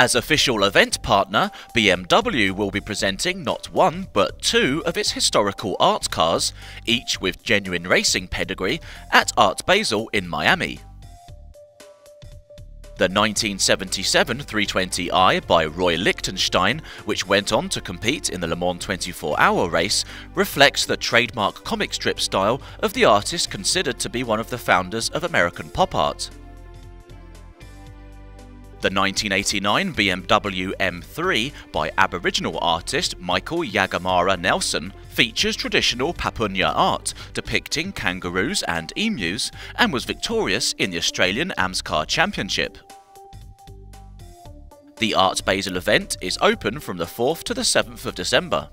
As official event partner, BMW will be presenting not one but two of its historical art cars, each with genuine racing pedigree, at Art Basel in Miami. The 1977 320i by Roy Lichtenstein, which went on to compete in the Le Mans 24-hour race, reflects the trademark comic strip style of the artist considered to be one of the founders of American pop art. The 1989 BMW M3 by Aboriginal artist Michael Jagamara Nelson features traditional Papunya art depicting kangaroos and emus and was victorious in the Australian AMSCAR Championship. The Art Basel event is open from the 4th to the 7th of December.